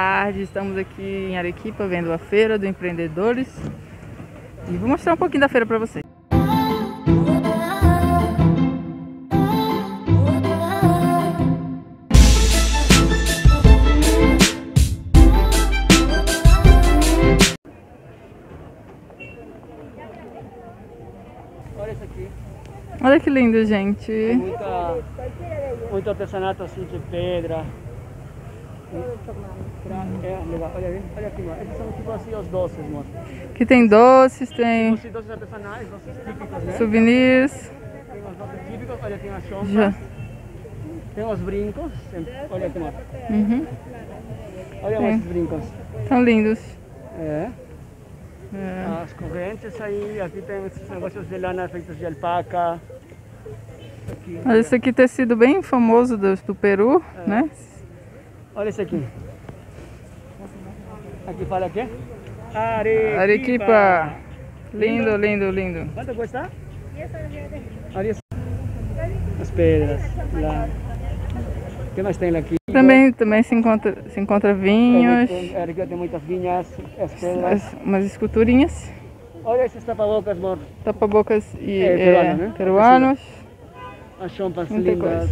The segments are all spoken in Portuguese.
tarde, estamos aqui em Arequipa vendo a feira do empreendedores e vou mostrar um pouquinho da feira para vocês. Olha isso aqui. Olha que lindo, gente. Tem muita, muito artesanato assim de pedra. Pra, é, legal. Olha, aí, olha aqui, mano. Esses são tipo assim os doces, mano. Aqui tem doces, tem doces artesanais, doces típicos, né? souvenirs. Tem umas doces típicos, olha, tem as chompas. Já. Tem os brincos. Olha aqui, mano. Uhum. Olha Tem. esses brincos. Tão lindos. É. É. As correntes aí, aqui tem esses negócios de lana feitos de alpaca. Aqui, Olha, esse aqui tecido bem famoso do, do Peru, né? Olha esse aqui. Aqui fala o quê? Arequipa. Arequipa. Lindo, lindo, lindo. Quanto custa? Olha. As pedras. Lá. O que mais tem aqui? Também, também se encontra, se encontra vinhos, Tem, Arequipa tem muitas vinhas, as pedras. as- umas esculturinhas, Olha esses tapabocas, amor. tapa-bocas e É, é, peruano, né? peruanos. As chompas lindas.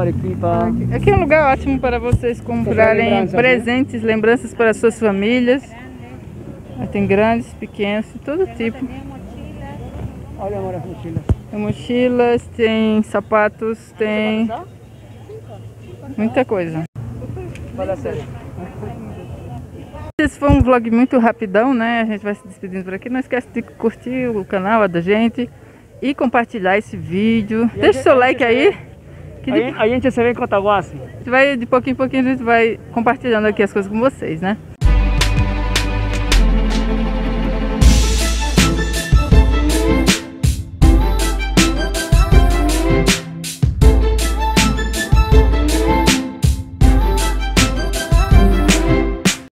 Arequipa. Aqui é um lugar ótimo para vocês comprarem lembranças, né? presentes, lembranças para suas famílias. Tem grandes, pequenos, de todo tipo. Olha, amor, as mochilas. Tem mochilas, tem sapatos, tem muita coisa. Fala sério. Esse foi um vlog muito rapidão, né? A gente vai se despedindo por aqui. Não esquece de curtir o canal da gente e compartilhar esse vídeo. E Deixa o seu like aí. De- Aí, a gente se vê em a gente vai, de pouquinho em pouquinho, a gente vai compartilhando aqui as coisas com vocês, né?